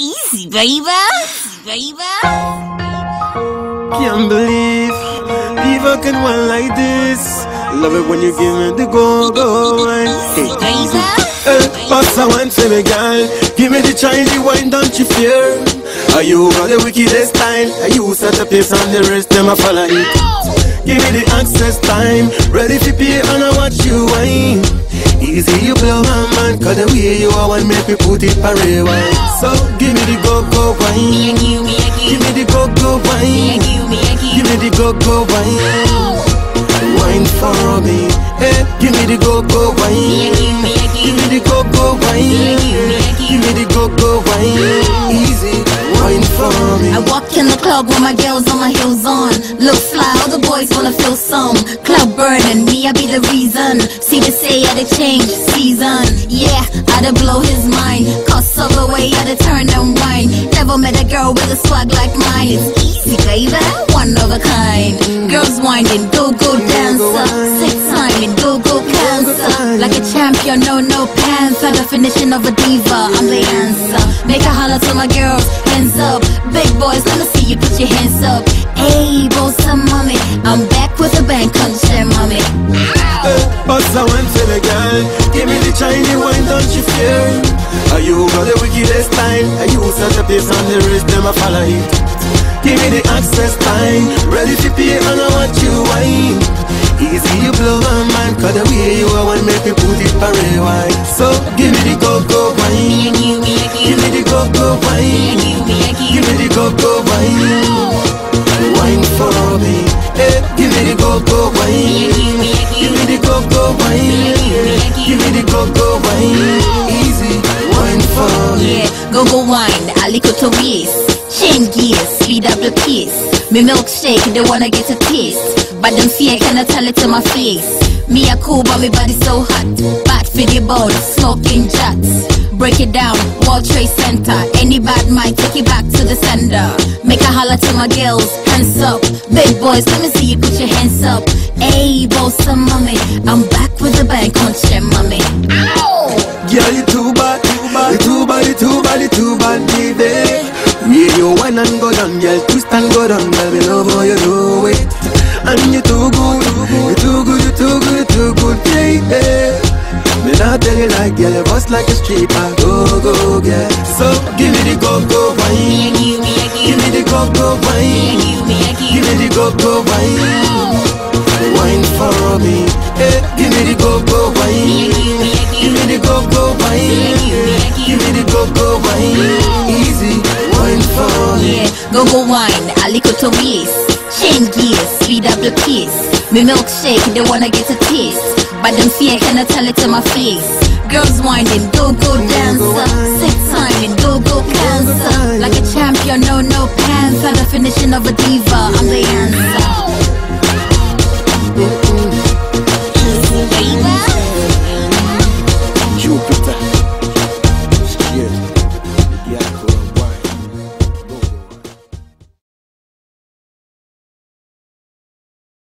Easy, baby. Easy, baby. Can't believe people can want like this. Love it when you give me the go go wine. Hey, Baby. hey, boss, I want to me girl. Give me the Chinese wine, don't you fear? Are you got the wickedest style? Are you set the pace and the rest them a follow it? Give me the access time, ready to pay and I watch you wine. Easy you blow my man, cause the way you are one make me put it rewind. So give me the go go wine. Give me the go go wine. Give me the go go wine, wine for me. Hey, give me the go go wine. Give me the go go wine. Give me the go go wine. Easy wine for me. I walk in the club with my girls on my heels on. Look fly, all the boys wanna feel some. Club burning, me I be the reason. See they say I they change season. Yeah, I would blow his mind. Cause of the way I would turn and wine. Never met a girl with a swag like mine. It's easy, baby, one of a kind. Girls winding, go go dancer. Sick timing, go go cancer. Like a champion, no no pants. A definition of a diva, I'm the answer. Make a holler to my girls, hands up. Big boys, let me see you put your hands up. Hey, some mommy, I'm back with a bang, come share mommy. Boss, I want to the girl. Give me the Chinese wine, don't you fear? Are you got the wickedest style? Are you set the pace and the rest them a follow it? Give me the access time, ready to pay and I want you wine. Easy you blow my mind, cause the way you are one make me put it for rewind. So give me the go go wine. Give me the go go wine. Give me the go go wine. Wine Give me the go go wine. Easy wine for. Yeah, go go wine, aliko to waist. Chain gears, speed up the pace. Me milkshake, they wanna get a taste. But them fear cannot tell it to my face. Me a cool, but me body so hot. Bad for the bone, smoking jets. Break it down, World Trade Center. Any bad mind, take it back to the sender. Make a holler to my girls, hands up. Big boys, let me see you put your hands up. Hey, some mommy, I'm back punch your mommy. Ow! Girl, you too bad, too bad, you too bad, you too bad, you too bad, baby. Yeah, you wine and go down, girl, twist and go down, girl, we love how you do it. And you too good, you too good, you too good, you too good, baby. Me not tell you like, girl, you bust like a stripper, go, go, girl. So give me the go, go, wine. Give me the go, go, wine. Give me the go, go, wine. Wine for me. Hey, give me the go, go, wine. Give me the go go wine. Give me the go go wine. Easy wine for me. Go go wine, aliko to waist. Chain gears, speed up the pace. Me milkshake, they wanna get a taste. But them fear cannot tell it to my face. Girls winding, go go dancer. Sick timing, go go cancer. Like a champion, no no pants. A definition of a diva, I'm the answer.